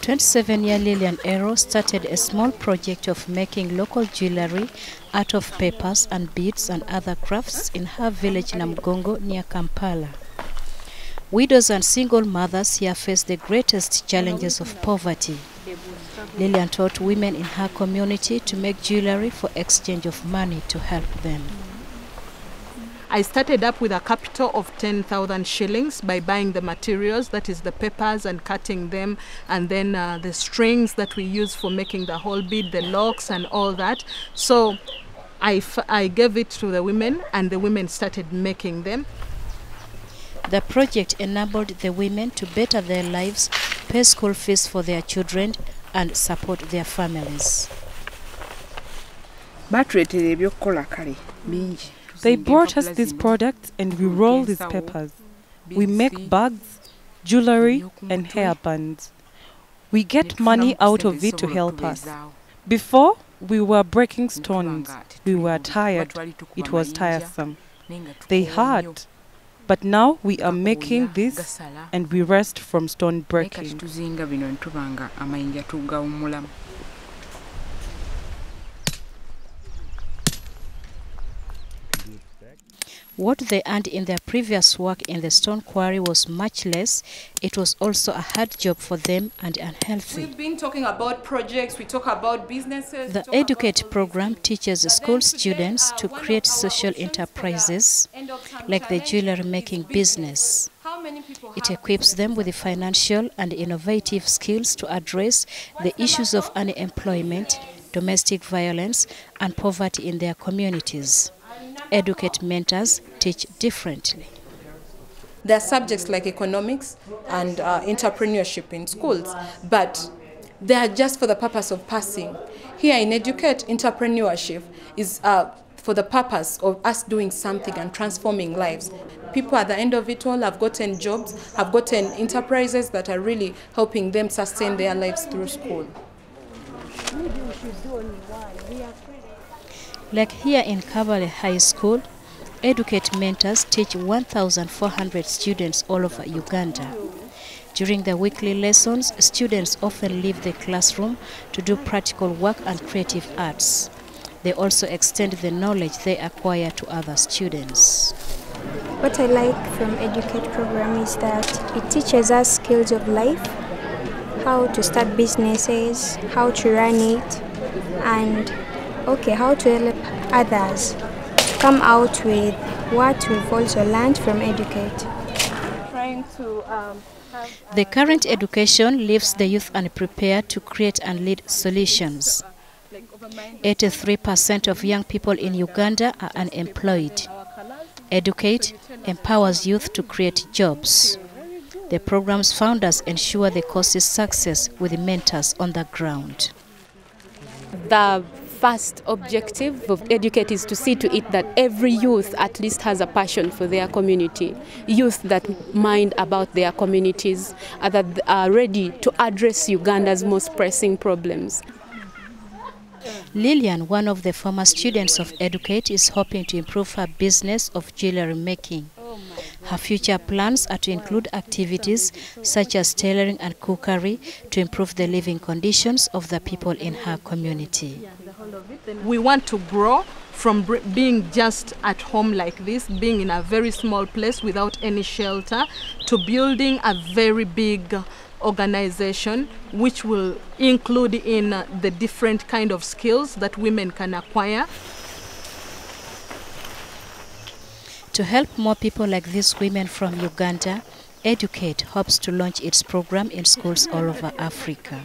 Twenty-seven-year Lillian Arrow started a small project of making local jewelry out of papers and beads and other crafts in her village Namgongo near Kampala. Widows and single mothers here face the greatest challenges of poverty. Lillian taught women in her community to make jewelry for exchange of money to help them. I started up with a capital of 10,000 shillings by buying the materials, that is the papers and cutting them, and then uh, the strings that we use for making the whole bead, the locks and all that. So I, f- I gave it to the women, and the women started making them. The project enabled the women to better their lives, pay school fees for their children, and support their families. batuleetera ebyokukola kale bingi They brought us these products and we roll these papers. We make bags, jewelry, and hairbands. We get money out of it to help us. Before, we were breaking stones. We were tired. It was tiresome. They hurt. But now we are making this and we rest from stone breaking. What they earned in their previous work in the stone quarry was much less. It was also a hard job for them and unhealthy. We've been talking about projects, we talk about businesses. The Educate program teaches school students uh, to create social options for the enterprises end of term like the jewelry making business. How many people It equips them with the financial and innovative skills to address the issues of unemployment, domestic violence, and poverty in their communities. Educate mentors teach differently. There are subjects like economics and uh, entrepreneurship in schools, but they are just for the purpose of passing. Here in Educate, entrepreneurship is uh, for the purpose of us doing something and transforming lives. People at the end of it all have gotten jobs, have gotten enterprises that are really helping them sustain their lives through school. Like here in Kabale High School, Educate mentors teach 1,400 students all over Uganda. During the weekly lessons, students often leave the classroom to do practical work and creative arts. They also extend the knowledge they acquire to other students. What I like from Educate program is that it teaches us skills of life, how to start businesses, how to run it, and okay, how to help others come out with what we've also learned from Educate. Trying to um, The current education leaves the youth unprepared to create and lead solutions. 83% of young people in Uganda are unemployed. Educate empowers youth to create jobs. The program's founders ensure the course's success with mentors on the ground. The first objective of Educate is to see to it that every youth at least has a passion for their community. Youth that mind about their communities, are that are ready to address Uganda's most pressing problems. Lillian, one of the former students of Educate, is hoping to improve her business of jewelry making. Her future plans are to include activities such as tailoring and cookery to improve the living conditions of the people in her community. We want to grow from being just at home like this, being in a very small place without any shelter, to building a very big organization which will include in uh, the different kind of skills that women can acquire To help more people like these women from Uganda, Educate hopes to launch its program in schools all over Africa.